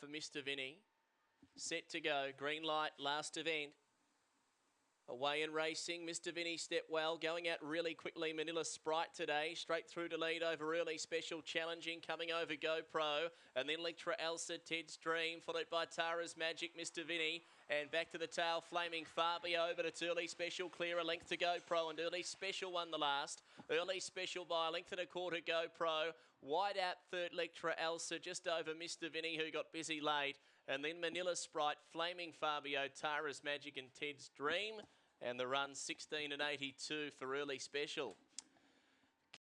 for Mr. Vinny. Set to go. Green light, last event. Away in racing, Mr. Vinny step well, going out really quickly. Manila Sprite today, straight through to lead over early special challenging, coming over GoPro, and then Lectra Elsa, Ted's Dream, followed by Tara's Magic, Mr. Vinny, and back to the tail, Flaming Fabio, but it's early special, clear a length to GoPro, and early special won the last. Early special by a length and a quarter GoPro, wide out third Lectra Elsa, just over Mr. Vinny, who got busy late, and then Manila Sprite, Flaming Fabio, Tara's Magic, and Ted's Dream. And the run 16 and 82 for early special.